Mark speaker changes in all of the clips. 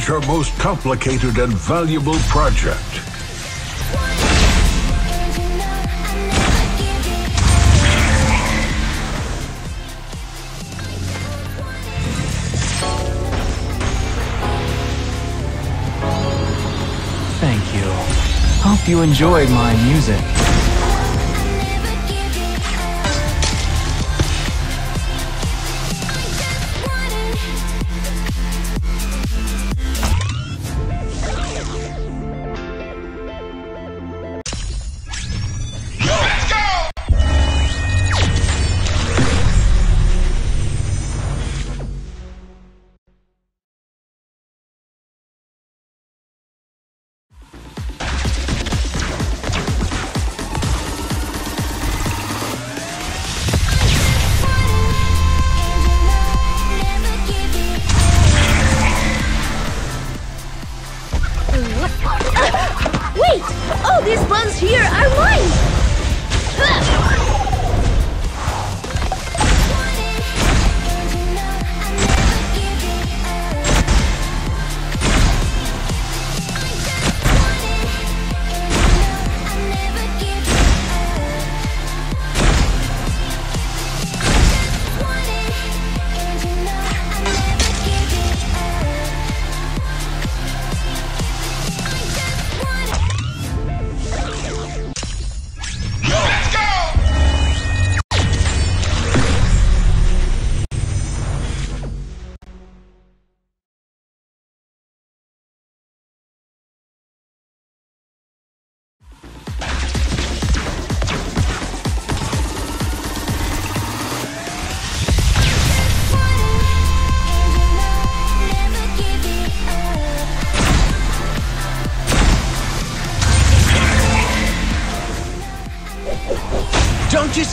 Speaker 1: is your most complicated and valuable project.
Speaker 2: Thank you. Hope you enjoyed my music.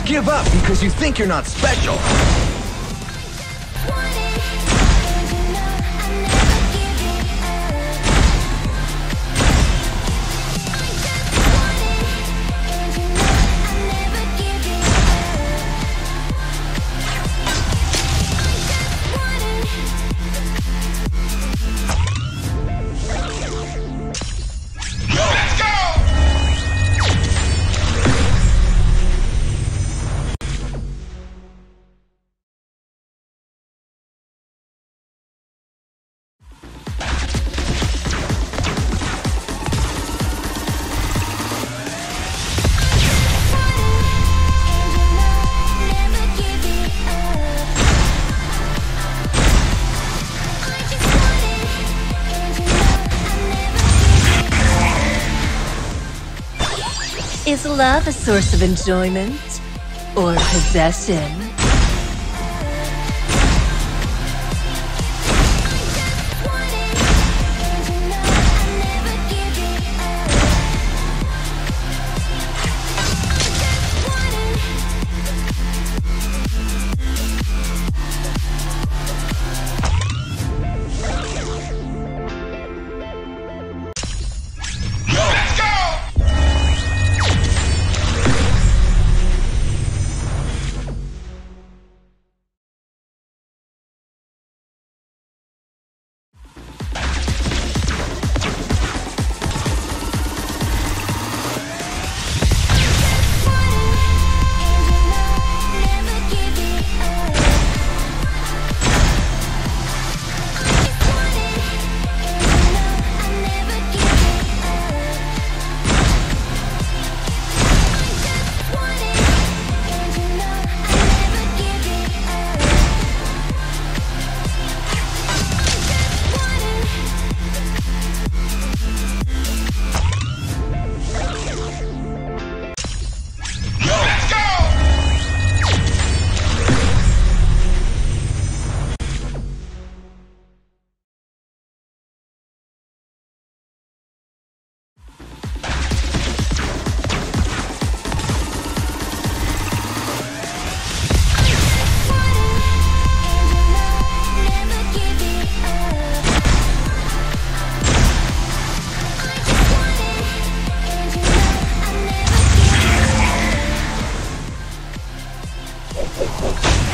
Speaker 3: Give up because you think you're not special.
Speaker 4: Love a source of enjoyment or possession?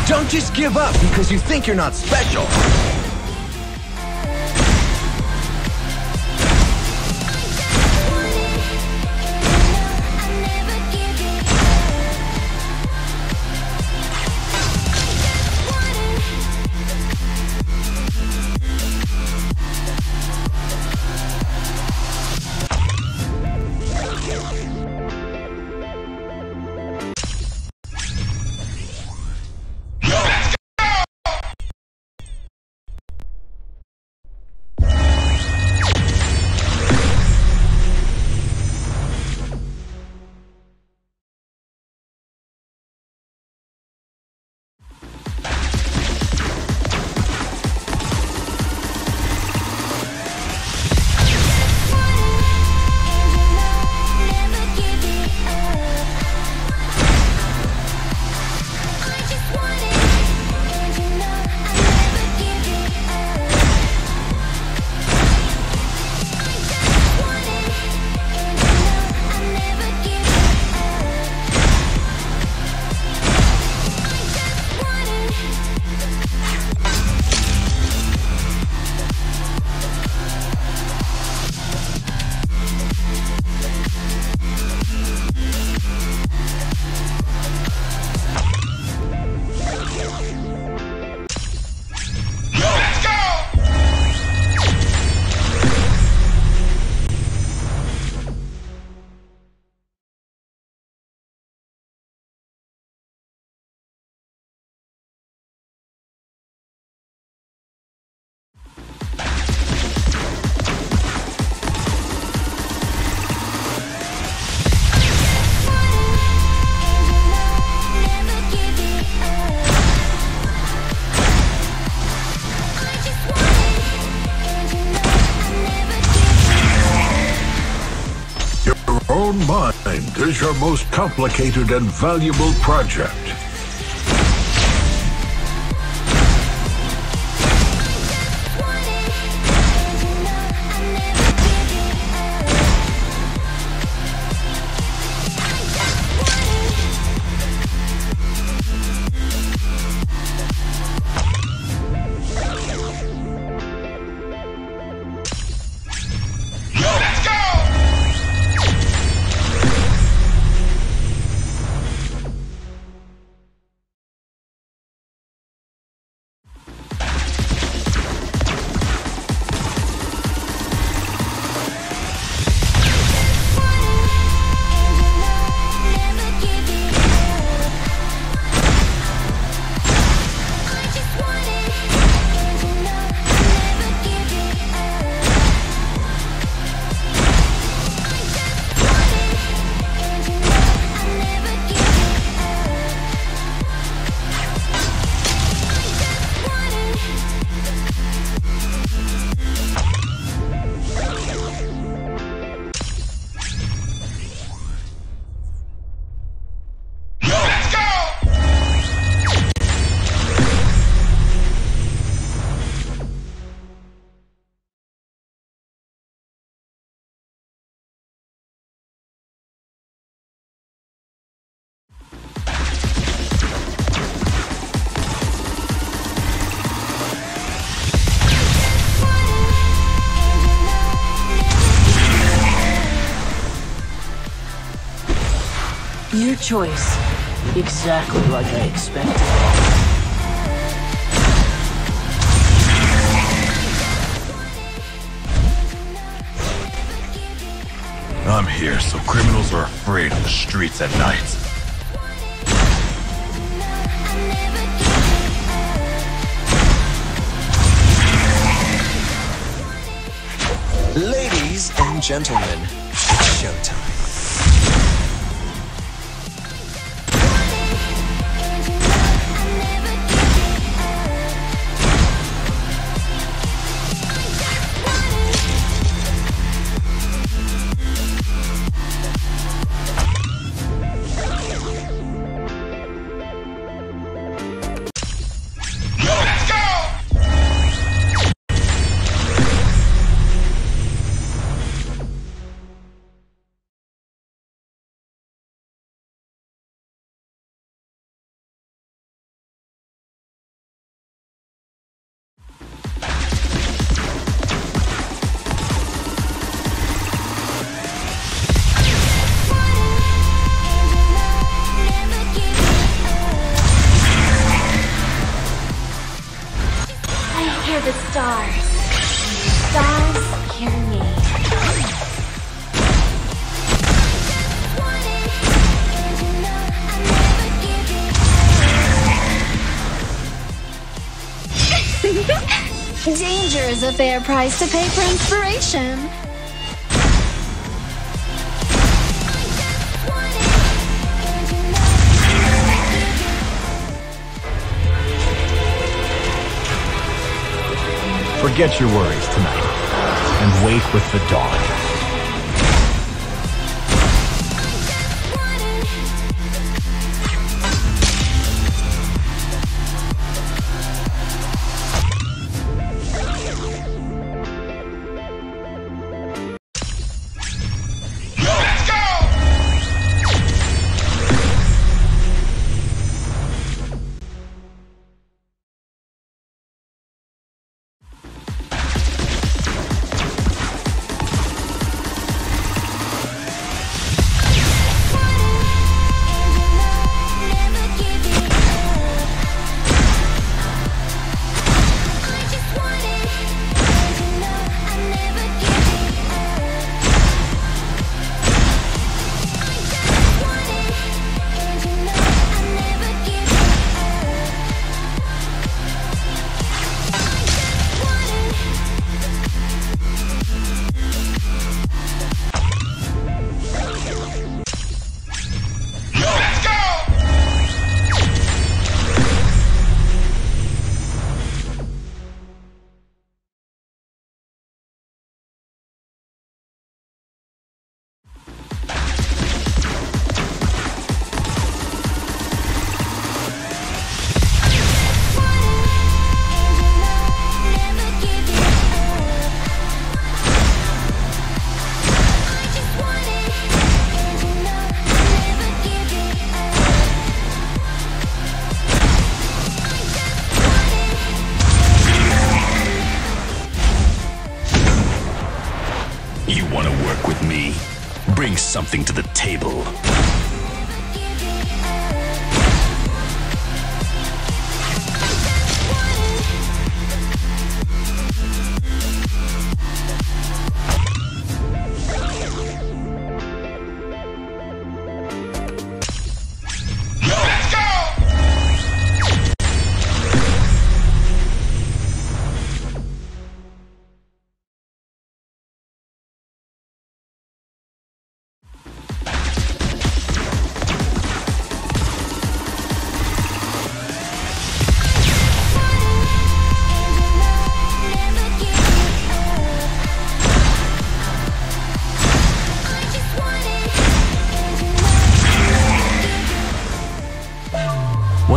Speaker 3: Don't just give up because you think you're not special.
Speaker 1: Is your most complicated and valuable project?
Speaker 4: Your choice. Exactly like I expected.
Speaker 5: I'm here so criminals are afraid of the streets at night.
Speaker 6: Ladies and gentlemen, showtime.
Speaker 7: Is a fair price to pay for inspiration.
Speaker 8: Forget your worries tonight and wake with the dawn.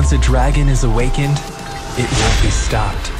Speaker 6: Once a dragon is awakened, it won't be stopped.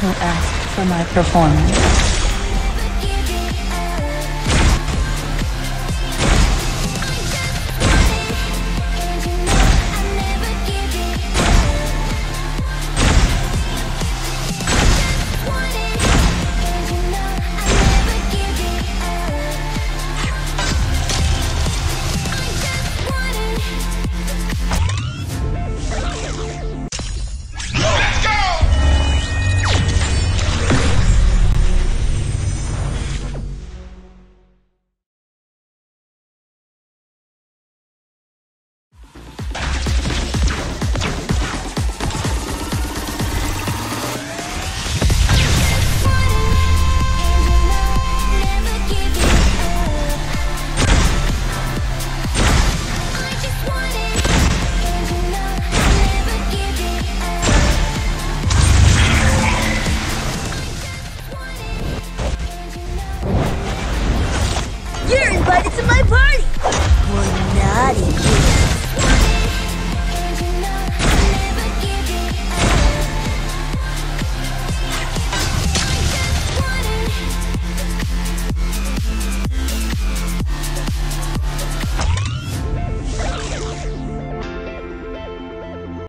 Speaker 9: Who asked for my performance.